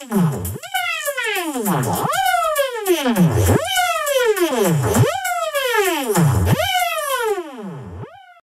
Thank you.